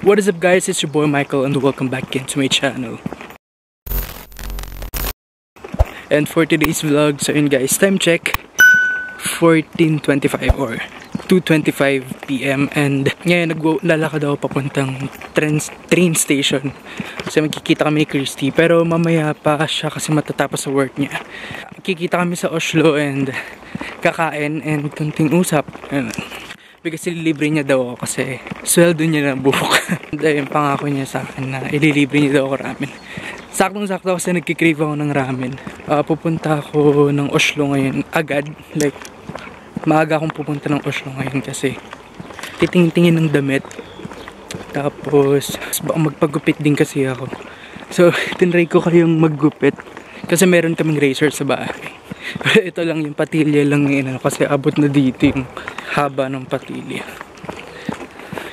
What is up guys, it's your boy Michael and welcome back again to my channel. And for today's vlog, so yun guys, time check 14.25 or 2.25 p.m. And ngayon naglalakad ako papuntang train, train station kasi magkikita kami ni Christy pero mamaya pa siya kasi matatapos sa work niya. Kikita kami sa Oslo and kakain and kunting usap. And, because ililibre niya daw ako kasi sweldo niya na buhok. Dahil pangako niya sa akin na ililibre niya daw ako ramen. Saktong-sakto kasi nagkikrave ako ng ramen. Uh, pupunta ako ng Oslo ngayon agad. Like, maaga akong pupunta ng Oslo ngayon kasi titingin-tingin ng damit. Tapos, magpagupit din kasi ako. So, tinry ko kayong maggupit kasi meron kaming razor sa bahay. Pero ito lang yung patilya lang yun ano, kasi abot na dito yung haba ng patilya.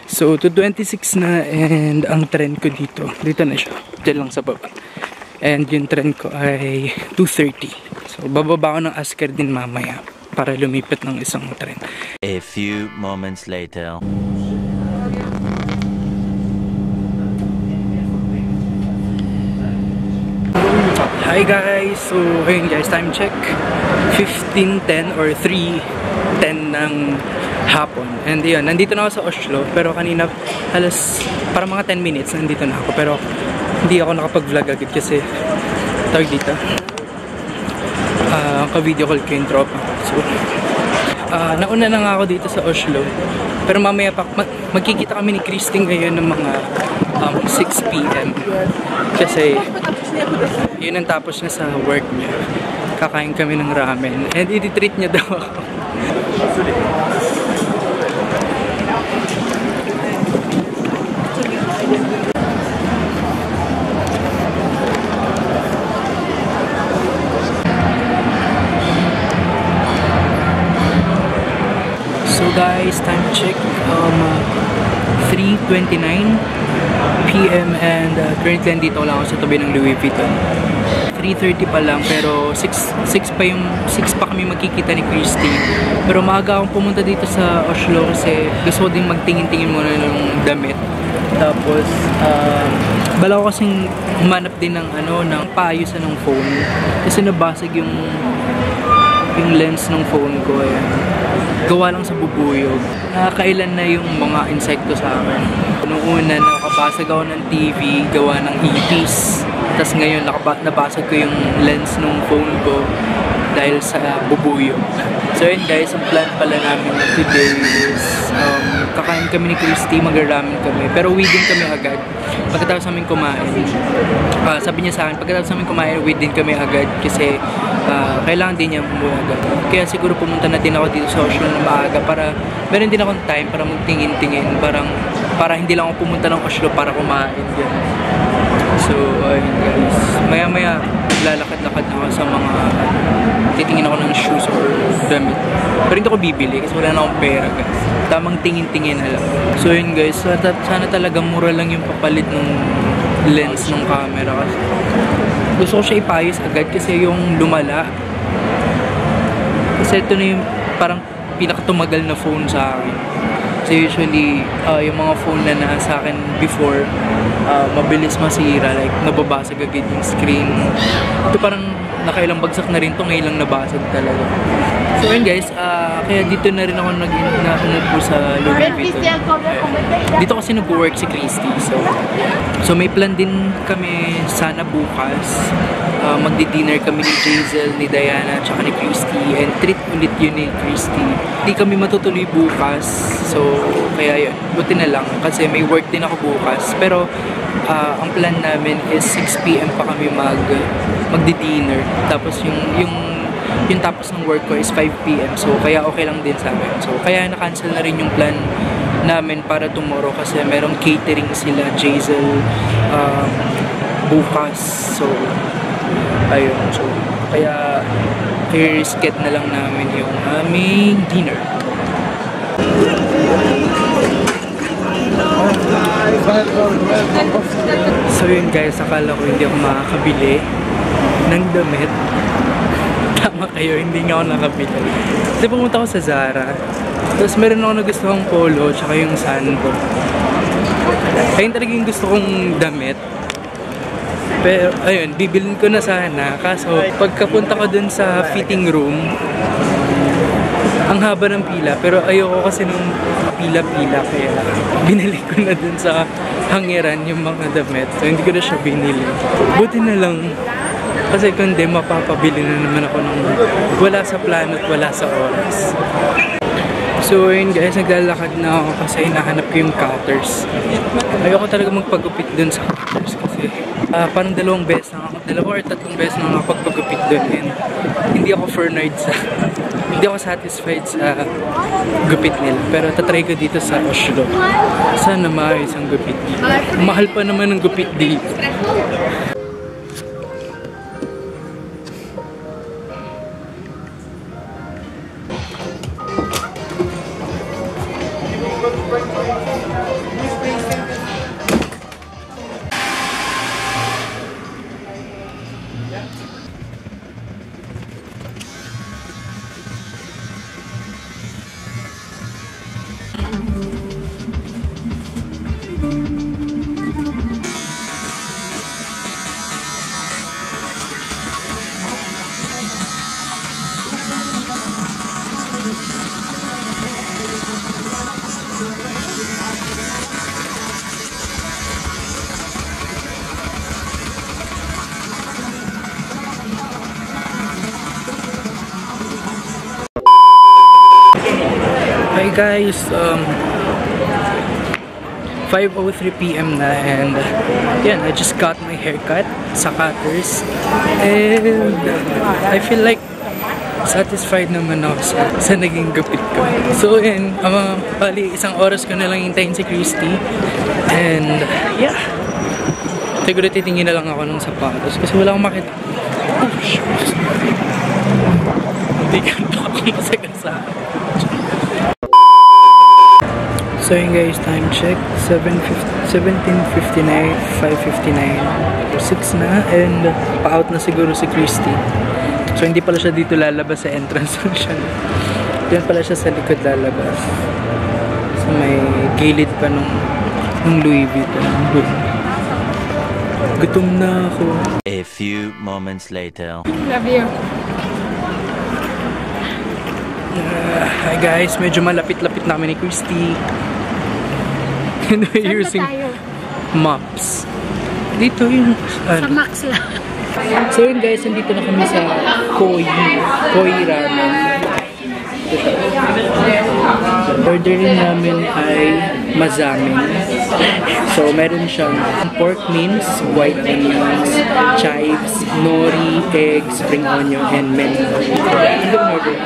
So, 226 na and ang trend ko dito, dito na siya. Dito lang sa baba. And yung trend ko ay 230. So, bababa ako ng Asker din mamaya para lumipat ng isang tren. A few moments later. Hi guys! So, ayun guys, time check. 15.10 or 3.10 ng hapon. And yun, nandito na ako sa Oslo. Pero kanina, halos, para mga 10 minutes, nandito na ako. Pero, hindi ako nakapag-vlog agad kasi, tawag dito, uh, ka-video call ko yung tropa. So, uh, nauna na nga ako dito sa Oslo. Pero mamaya pa, mag magkikita kami ni Christine ngayon ng mga um, 6pm. Kasi, yun ang tapos niya sa work niya. Kakain kami ng ramen. And i-treat niya daw ako. Guys, time check um, 3.29 p.m. and uh, currently dito lang ako sa tabi ng Louis Vuitton 3.30 pa lang pero 6, 6 pa yung 6 pa kami magkikita ni Christy pero maaga akong pumunta dito sa Oslo kasi gusto ko din magtingin-tingin muna ng damit tapos uh, bala ko kasing humanap din ng ano ng paayusan ng phone kasi nabasag yung yung lens ng phone ko eh gawa lang sa bubuyog. Nakakailan na yung mga insekto sa akin. Noong una, nakabasag ako ng TV, gawa ng ipis. Tapos ngayon, nabasag ko yung lens ng phone ko dahil sa bubuyog. So yun guys, ang plan pala namin today is um, kakain kami ni Christy, mag-ramen kami. Pero uwi din kami agad. Pagkatapos namin kumain, uh, sabi niya sa akin, pagkatapos namin kumain, uwi din kami agad kasi uh, kailangan din niya umuwi agad. Kaya siguro pumunta na din ako dito sa Oslo na maaga para meron din akong time para magtingin-tingin. Parang, para hindi lang ako pumunta ng Oslo para kumain. Yan. So, ayun guys. Maya-maya, lalakad-lakad ako sa mga titingin ako ng shoes or damit. Pero hindi ako bibili kasi wala na akong pera guys. Tamang tingin-tingin na lang. So yun guys, sana talaga mura lang yung papalit ng lens ng camera kasi gusto ko siya ipayos agad kasi yung lumala kasi ito na yung parang pinakatumagal na phone sa akin So usually, uh, yung mga phone na nasa akin before, uh, mabilis masira, like nababasag agad yung screen. Ito parang nakailang bagsak na rin to, ngayon lang nabasag talaga. So yun guys, uh, kaya dito na rin ako nag na umupo sa Louis Vuitton. Dito kasi nag-work si Christy. So, so may plan din kami sana bukas. Uh, magdi-dinner kami ni Jazel, ni Diana, tsaka ni Christy. And treat ulit yun ni Christy. Hindi kami matutuloy bukas. So, kaya yun. Buti na lang. Kasi may work din ako bukas. Pero, uh, ang plan namin is 6pm pa kami mag magdi-dinner. Tapos yung, yung yung tapos ng work ko is 5pm. So, kaya okay lang din sa amin. So, kaya na-cancel na rin yung plan namin para tomorrow kasi merong catering sila, Jazel, um, bukas. So, ayun. So, kaya i-risket na lang namin yung aming dinner. So yun guys, akala ko hindi ako makakabili ng damit. Tama kayo, hindi nga ako nakabili. Kasi pumunta ako sa Zara. Tapos meron ako nagustuhang polo, tsaka yung sand ko. Ayun talaga yung gusto kong damit. Pero, ayun, bibilin ko na sana. Kaso, pagkapunta ko dun sa fitting room, ang haba ng pila. Pero ayoko kasi nung pila-pila. Kaya binili ko na dun sa hangiran yung mga damit. So, hindi ko na siya binili. Buti na lang. Kasi kung di, mapapabili na naman ako ng wala sa plano at wala sa oras. So yun guys, naglalakad na ako kasi hinahanap ko yung cutters. Ayoko talaga magpagupit dun sa cutters kasi ah, parang dalawang beses na ako, dalawa or tatlong beses na ako pagpagupit dun and hindi ako furnied sa, hindi ako satisfied sa gupit nila. Pero tatry ko dito sa Oslo. Sana maayos ang gupit dito. Mahal pa naman ang gupit dito. Guys, um, 5.03pm na and yan, I just got my haircut sa cutters and I feel like satisfied naman ako sa, sa naging gupit ko. So yan, um, bali isang oras ko na lang hintayin si Christy and yeah, siguro titingin na lang ako ng sapatos kasi wala akong makita. Oh, shucks. Hindi ka pa ako masagasaan. So yun guys, time check. 17.59, 5.59. 6 na and pa-out na siguro si Christy. So hindi pala siya dito lalabas sa entrance siya. Diyan pala siya sa likod lalabas. So may gilid pa nung, nung Louis Vuitton. Good. Gutom na ako. A few moments later. Love you. Uh, hi guys, medyo malapit-lapit na kami ni Christy. And we're Saan using tayo? maps. Dito yun. Sa Ano? Max lang. So yun guys, nandito na kami sa Koi. Koi Ramen. Siya. Orderin namin ay mazamin. So meron siyang pork mince, white onions, chives, nori, egg, spring onion, and mento. Ano ba order?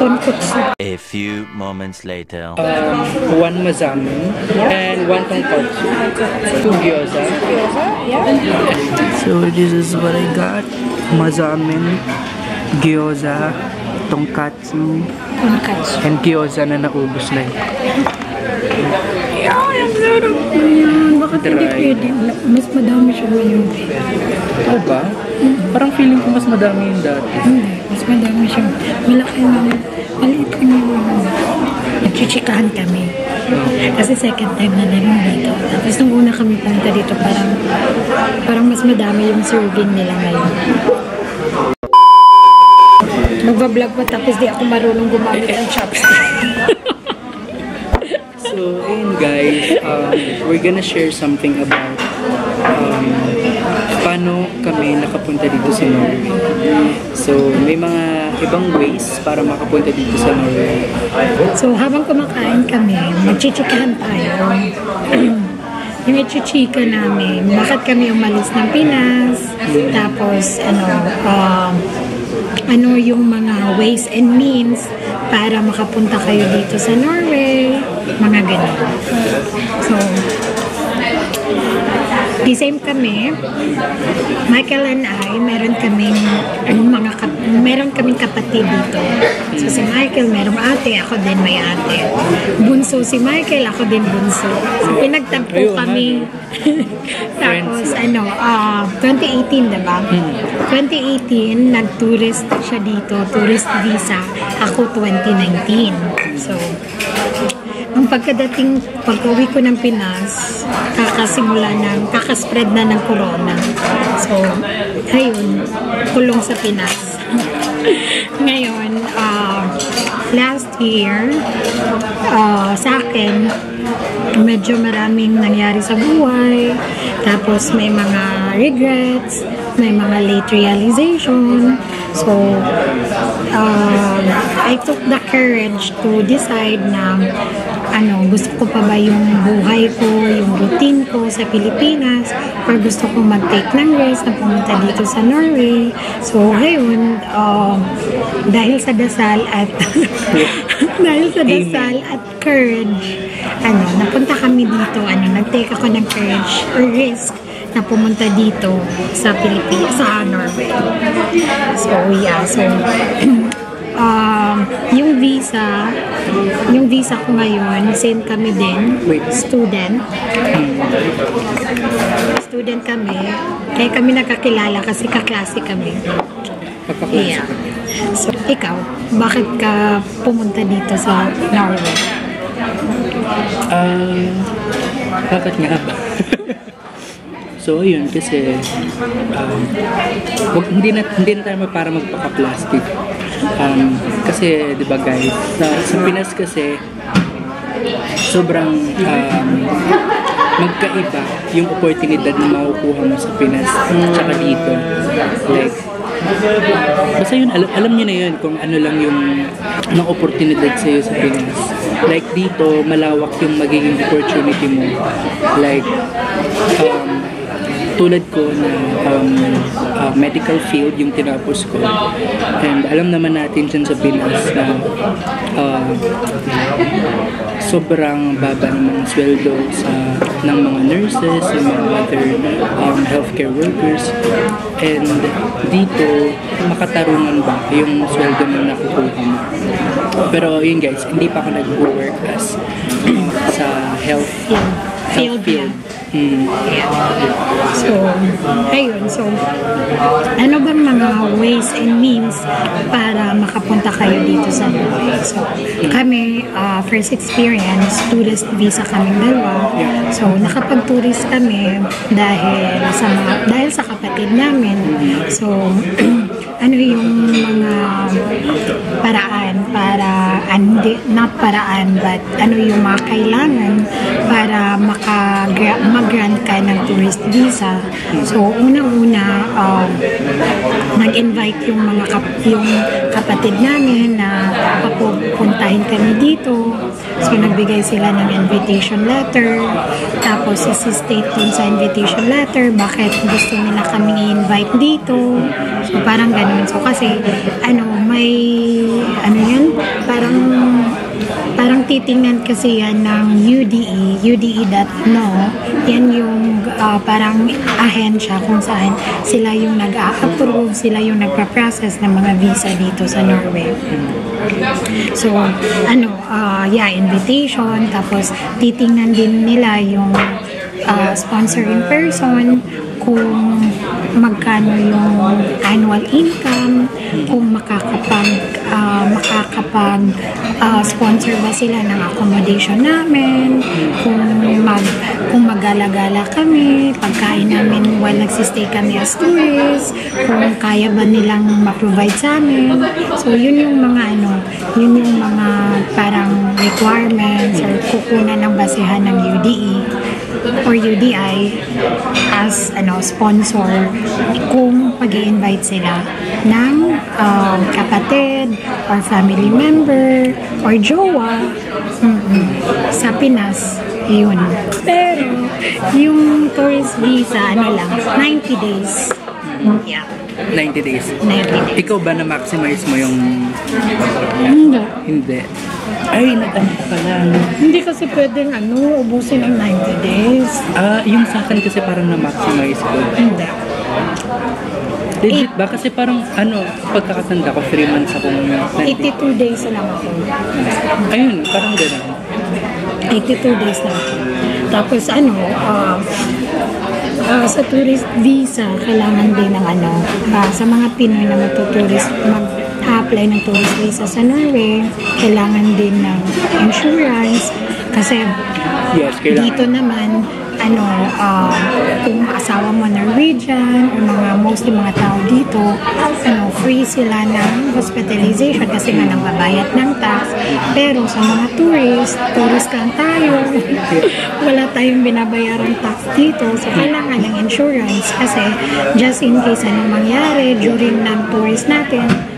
Tonkotsu. A few moments later. Um, one mazamin and one tonkotsu. Two gyoza. So this is what I got. Mazamin, gyoza, tonkatsu, Tonkatsu. and gyoza na naubos na yun. Ayan, bakit hindi pwede? Mas madami siya ngayon. Ano ba? Parang feeling ko mas madami yung dati. Hindi, mas madami siya. Malaki na. Maliit lang yung ano. Nagchichikahan kami. Kasi second time na namin dito. Tapos nung una kami punta dito, parang parang mas madami yung serving nila ngayon. Magbablog pa tapos di ako marunong gumamit ng chopstick. So, ayun guys, um, we're gonna share something about um, paano kami nakapunta dito sa Norway. So, may mga ibang ways para makapunta dito sa Norway. So, habang kumakain kami, magchichikahan tayo. yung ichichika namin, bakit kami umalis ng Pinas, tapos ano, um, ano yung mga ways and means para makapunta kayo dito sa Norway, mga ganun. So, the same kami, Michael and I, meron kaming mga kap- meron kaming kapatid dito. So si Michael, merong ate, ako din may ate. Bunso si Michael, ako din bunso. So pinagtagpo Ayun, kami. Tapos ano, ah 2018, diba? 2018, nag-tourist siya dito, tourist visa. Ako 2019. So, ang pagkadating, pag-uwi ko ng Pinas, kakasimula ng, kakaspread na ng corona. So, ayun, kulong sa Pinas. Ngayon, uh, last year, uh, sa akin, medyo maraming nangyari sa buhay. Tapos may mga regrets, may mga late realization. So, um, I took the courage to decide na ano, gusto ko pa ba yung buhay ko, yung routine ko sa Pilipinas, or gusto ko mag-take ng risk na pumunta dito sa Norway. So, ngayon, um, dahil sa dasal at dahil sa dasal at courage, ano, napunta kami dito, ano, nag-take ako ng courage or risk na pumunta dito sa Pilipinas, sa Norway. So, yeah. So, um, yung visa, yung visa ko ngayon, same kami din, Wait. student. Student kami. Kaya kami nakakilala kasi kaklase kami. Pagkaklase. Yeah. So, ikaw, bakit ka pumunta dito sa Norway? Ah, bakit nga ba? so, yun, kasi um, wag, hindi, na, hindi na tayo para magpaka-plastic. Um, kasi, di ba guys, sa, sa Pinas kasi, sobrang um, magkaiba yung oportunidad na makukuha mo sa Pinas tsaka dito. Like, basta yun, alam, alam nyo na yun kung ano lang yung ng oportunidad sa'yo sa Pinas. Like dito, malawak yung magiging opportunity mo. Like, um, tulad ko na um, uh, medical field yung tinapos ko. And alam naman natin dyan sa Pinas na uh, sobrang baba ng mga sweldo sa ng mga nurses, ng mga other um, healthcare workers. And dito, makatarungan ba yung sweldo na nakukuha mo? Pero yun guys, hindi pa ako nag-work as sa health Field. health Field, field. So, ayun. So, ano bang mga ways and means para makapunta kayo dito sa Norway? So, kami, uh, first experience, tourist visa kaming dalawa. So, nakapag-tourist kami dahil sa dahil sa kapatid namin. So, ano yung mga paraan para, hindi, not paraan, but ano yung mga kailangan para maka, mag-grant ka ng tourist visa. So, unang-una, um, nag-invite yung mga kap yung kapatid namin na papupuntahin kami dito. So, nagbigay sila ng invitation letter. Tapos, isi-state dun sa invitation letter bakit gusto nila kami i-invite dito. So, parang ganun. So, kasi, ano, may, ano yan, parang parang titingnan kasi yan ng UDE, UDE.no. Yan yung ah, parang ahensya kung saan sila yung nag-a-approve, sila yung nagpa-process ng mga visa dito sa Norway. So, ano, ah, yeah, invitation, tapos titingnan din nila yung ah, sponsoring person, kung magkano yung annual income, kung makakapag ah, makakapag ah, sponsor ba sila ng accommodation namin, kung mag kung magala-gala kami, pagkain namin while nagsistay kami as tourists, kung kaya ba nilang ma-provide sa amin. So, yun yung mga ano, yun yung mga parang requirements or kukunan ng basehan ng UDE or UDI as ano sponsor kung pag invite sila ng um, kapatid or family member or jowa. Mm-mm, sa Pinas yun. Pero yung tourist visa ano lang 90 days. Yeah. 90 days. 90 days. Ikaw ba na maximize mo yung hindi. Hindi? Ay, nag-ano ka lang. hindi kasi pwedeng ano ubusin ng 90 days Ah, yung sa akin kasi parang na-maximize ko. hindi Legit ba? Kasi parang ano, pagkakatanda ko, 3 months akong nandito. 82 days lang ako Ayun, parang gano'n. 82 days lang ako. Tapos ano, ah, ah, sa tourist visa, kailangan din ng ano, ah, sa mga Pinoy na magtuturist, mag-apply ng tourist visa sa Norway, kailangan din ng insurance, Kasi Yes, kailangan. dito naman, ano, ah, kung asawa mo Norwegian o mga mostly mga tao dito, ano, free sila ng hospitalization kasi nga nangbabayad ng tax. Pero sa mga tourist, tourist lang tayo. Wala tayong binabayarang tax dito. So, kailangan ng insurance kasi just in case anong mangyari during ng tourist natin,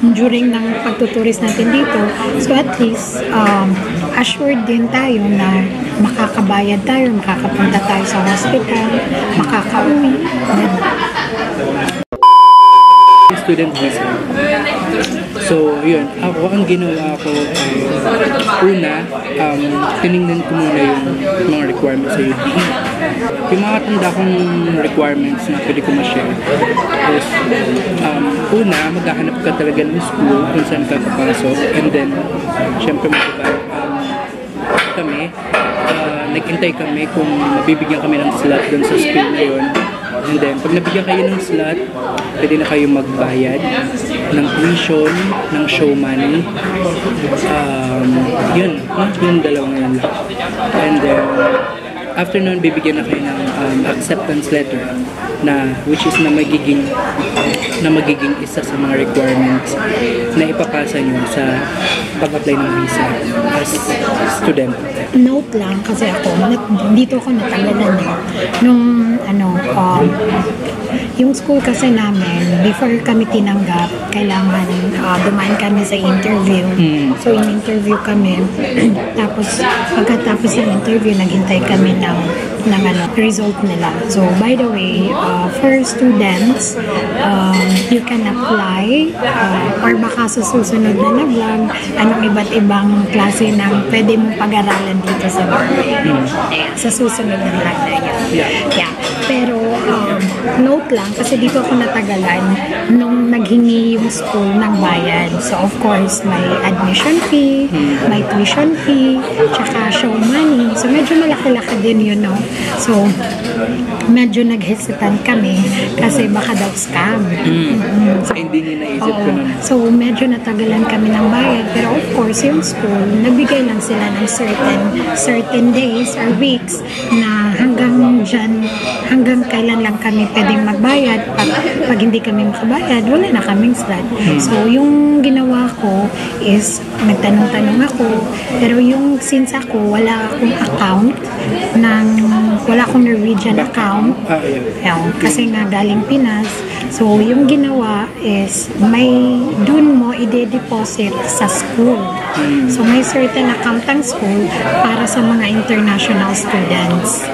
during ng pagtuturis natin dito. So at least, um, assured din tayo na makakabayad tayo, makakapunta tayo sa hospital, makakauwi. Student visa. So, yun. Ako, ang ginawa ko ay, una, um, tinignan ko muna yung mga requirements sa UDE. Yung mga tanda kong requirements na pwede ko ma-share is, um, una, maghahanap ka talaga ng school kung saan ka papasok. And then, syempre, um, kami, uh, nag-intay kami kung mabibigyan kami ng slot dun sa school na yun. And then, pag nabigyan kayo ng slot, pwede na kayo magbayad ng tuition, ng show money. Um, yun, yun yung dalawang yun. And then, after nun, bibigyan na kayo ng um, acceptance letter na which is na magiging na magiging isa sa mga requirements na ipapasa nyo sa pag-apply ng visa as student. Note lang kasi ako, nat- dito ako natagalan eh. Nung ano, um, yung school kasi namin, before kami tinanggap, kailangan uh, dumaan kami sa interview. Mm. So, in-interview kami. Tapos, pagkatapos ng interview, naghintay kami ng, ng ano, result nila. So, by the way, uh, for students, um, you can apply uh, or baka sa susunod na na vlog, anong iba't ibang klase ng pwede mong pag-aralan dito sa Norway. Ayan, sa susunod na vlog na yun. Yeah. Yeah. Pero, um, note lang, kasi dito ako natagalan nung naghingi yung school ng bayad. So, of course, may admission fee, may tuition fee, tsaka show money. So, medyo malaki-laki din yun, no? So, medyo nag-hesitant kami kasi baka daw scam. Mm. So, hindi nyo naisip ko nun. So, medyo natagalan kami ng bayad. Pero of course, yung school, nabigay lang sila ng certain certain days or weeks na dyan, hanggang kailan lang kami pwedeng magbayad. Pag, pag hindi kami makabayad, wala na kaming slot. So, yung ginawa ko is, nagtanong-tanong ako. Pero yung since ako, wala akong account ng, wala akong Norwegian account. Ah. Ayun, kasi nga galing Pinas. So, yung ginawa is may dun mo ide-deposit sa school. So, may certain account ang school para sa mga international students.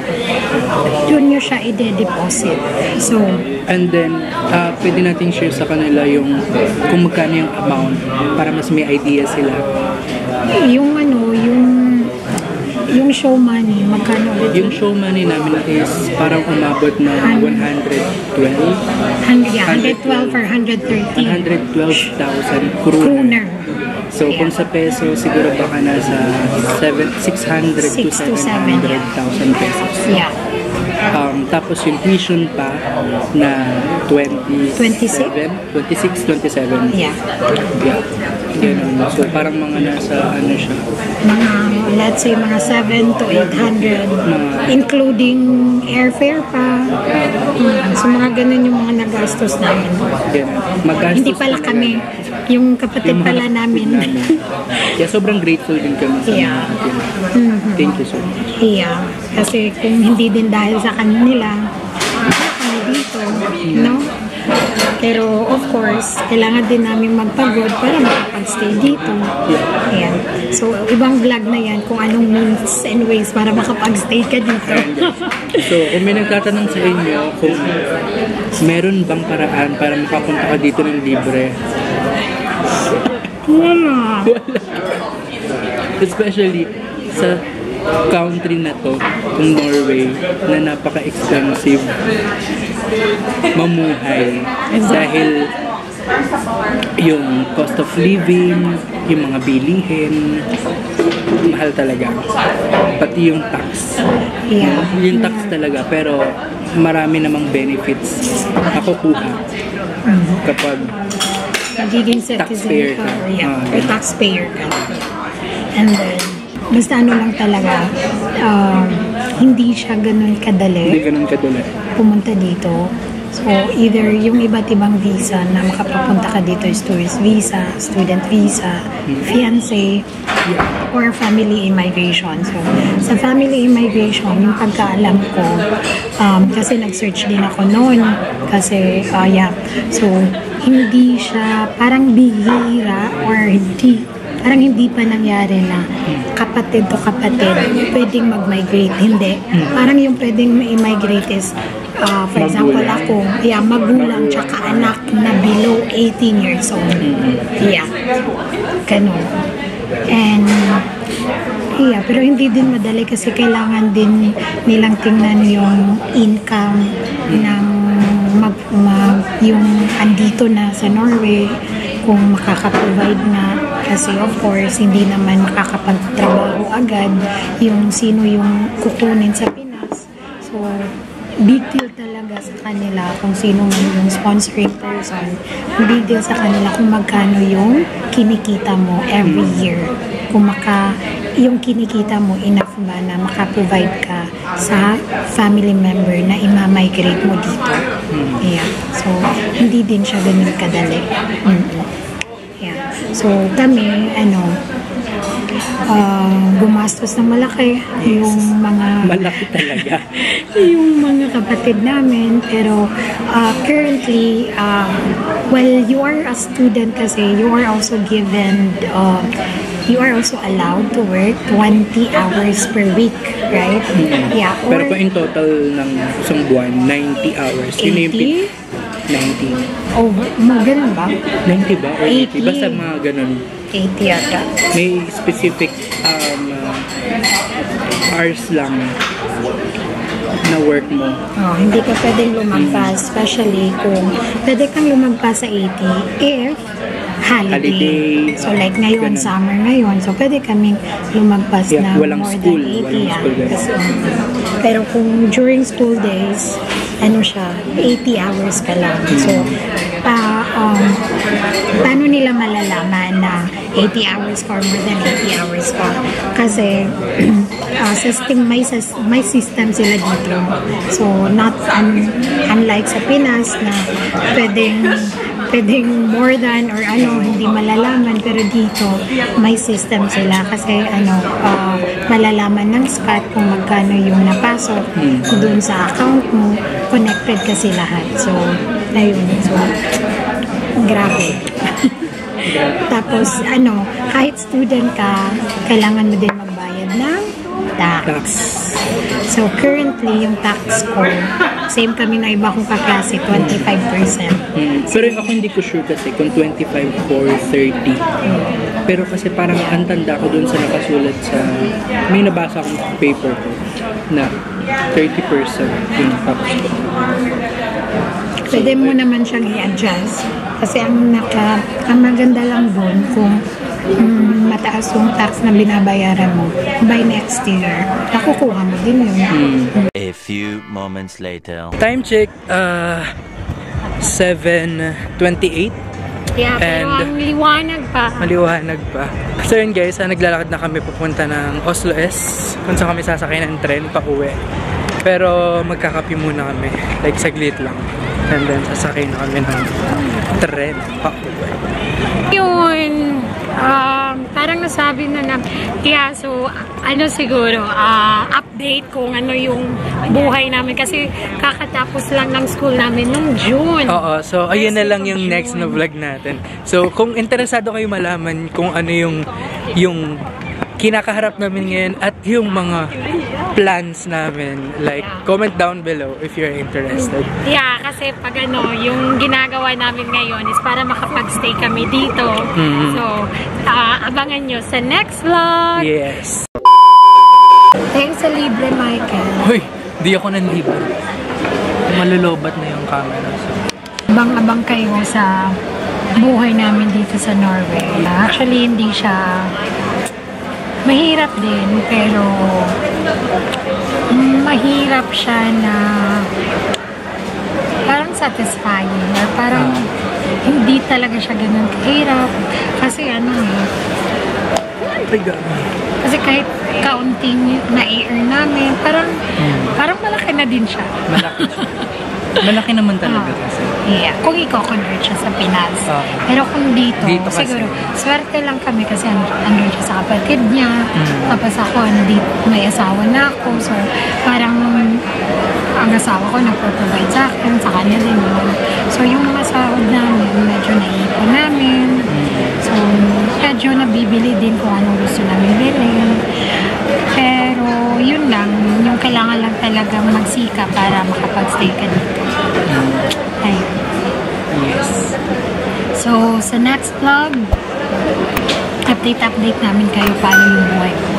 Dun nyo siya ide-deposit. So, And then, uh, pwede natin share sa kanila yung kung magkano yung amount para mas may idea sila. yung ano, yung show money, magkano ulit? Yung show money namin is parang umabot na 112, Hundred- yeah, 112 or 113 112,000 kroner. So, kung sa peso, siguro baka nasa 7, 600 to Six to seven, yeah. 700,000 pesos. Yeah. Um, tapos yung tuition pa na 27, 26, 27. Yeah. Yeah. Ganun. So, parang mga nasa, ano siya, mga let's say mga 7 to 800 including airfare pa Mm, so mga ganun yung mga nagastos namin ganun. Magastos hindi pala kami yung kapatid pala namin Kaya sobrang grateful din kami sa Yeah. mga Mhm. Thank you so much. yeah kasi kung hindi din dahil sa kanila wala kami dito no pero of course kailangan din namin magpagod para makapag-stay dito. Ayan. so ibang vlog na yan kung anong means and ways para makapag-stay ka dito. So, kung may nagtatanong sa inyo kung meron bang paraan para makapunta ka dito ng libre, Wala. especially sa country na to, yung Norway, na napaka-expensive mamuhay. Dahil yung cost of living, yung mga bilihin, mahal talaga. Pati yung tax. Yeah. Yung tax talaga, pero marami namang benefits na kukuha kapag Magiging Taxpayer citizen ka. ka. or Yeah. Ah, or ganun. taxpayer ka. And then, basta ano lang talaga, um, hindi siya ganun Hindi kadali ganun kadali. Pumunta dito. So, either yung iba't ibang visa na makapapunta ka dito is tourist visa, student visa, fiancé, or family immigration. So, sa family immigration, yung pagkaalam ko, um, kasi nag-search din ako noon, kasi, uh, yeah, so, hindi siya, parang bihira or hindi, parang hindi pa nangyari na kapatid to kapatid pwedeng mag-migrate. Hindi. Parang yung pwedeng ma-migrate is, uh, for example, ako, yeah, magulang tsaka anak na below 18 years old. Yeah. Ganun. And, yeah, pero hindi din madali kasi kailangan din nilang tingnan yung income ng mag, mag, yung andito na sa Norway kung makakaprovide na kasi of course hindi naman makakapagtrabaho agad yung sino yung kukunin sa Pinas so big deal talaga sa kanila kung sino yung sponsoring person big deal sa kanila kung magkano yung kinikita mo every year kung maka yung kinikita mo enough ba na makaprovide ka sa family member na imamigrate mo dito. Yeah. So, hindi din siya ganun kadali. Mm-mm. Yeah. So, kami, ano, ah, gumastos ng malaki yung mga Malaki talaga. yung mga kapatid namin. Pero uh, currently, um, well, you are a student kasi, you are also given, uh, you are also allowed to work 20 hours per week, right? Yeah. Or Pero kung in total ng isang buwan, 90 hours. Yun na yung 90. over, mga ganun ba? 90 ba? Or 80? 80. Basta mga ganun. 80 yata. May specific um, uh, hours lang na work mo. Oh, hindi ka pwedeng lumagpas, especially kung pwede kang lumagpas sa 80 if holiday. Holiday, So like ngayon, ganun. summer ngayon, so pwede kaming lumagpas Yeah, na walang more school, than 80. walang yeah. school. Kasi, um, pero kung during school days, ano siya, 80 hours ka lang. So, pa, um, paano nila malalaman na 80 hours ka or more than 80 hours ka? Kasi, uh, system, may, may system sila dito. So, not un, unlike sa Pinas na pwedeng pwedeng more than or ano, hindi malalaman. Pero dito, may system sila kasi ano, uh, malalaman ng SCAT kung magkano yung napasok doon sa account mo. Connected kasi lahat. So, ayun. So, grabe. Tapos, ano, kahit student ka, kailangan mo din magbayad ng tax. Tax. So, currently, yung tax ko, same kami na iba kong kaklase, 25%. Mm. Pero ako hindi ko sure kasi kung 25 or 30. Pero kasi parang ang tanda ko dun sa nakasulat sa... May nabasa akong paper ko na 30% yung tax ko. Pwede mo naman siyang i-adjust. Kasi ang naka, ang maganda lang doon kung mm, mataas yung tax na binabayaran mo by next year, nakukuha mo din yun. A few moments later. Time check, uh, 7.28. Yeah, pero And- ang liwanag pa. Maliwanag pa. So yun guys, ah, naglalakad na kami papunta ng Oslo S. Kung saan kami sasakay ng tren pa uwi. Pero magkakapi muna kami. Like saglit lang. And then sasakay na kami ng tren pa uwi. Yun, um, parang nasabi na na, yeah, so, ano siguro, ah, update kung ano yung buhay namin kasi kakatapos lang ng school namin nung June. Oo, so ayun na lang yung next na June. vlog natin. So kung interesado kayo malaman kung ano yung yung kinakaharap namin ngayon at yung mga plans namin, like comment down below if you're interested. Yeah, kasi pag ano, yung ginagawa namin ngayon is para makapag-stay kami dito. Mhm. So, ah, abangan nyo sa next vlog. Yes. Thanks sa libre, Michael. Hoy, di ako nanlibre. Malulobat na yung camera. So. Abang-abang kayo sa buhay namin dito sa Norway. Actually, hindi siya mahirap din, pero mm, mahirap siya na parang satisfying or parang hindi talaga siya ganun kahirap kasi ano eh kasi kahit kaunting na-earn namin, parang, Hmm. parang malaki na din siya. Malaki. Malaki naman talaga Ah. kasi. Yeah, kung i-convert siya sa Pinas. Ah. Pero kung dito, Dito kasi. siguro, swerte lang kami kasi and- andun siya sa kapatid niya. Mm. Tapos ako, andito, may asawa na ako. So, parang ang asawa ko nagpo-provide sa akin, sa kanya din. yun. So, yung mga sahod namin, medyo naiipon namin. So, medyo nabibili din kung anong gusto namin bilhin. Pero, yun lang, yung kailangan lang talagang magsika para makapag-stay ka dito. Ayun. So, sa next vlog, update-update namin kayo paano yung buhay ko.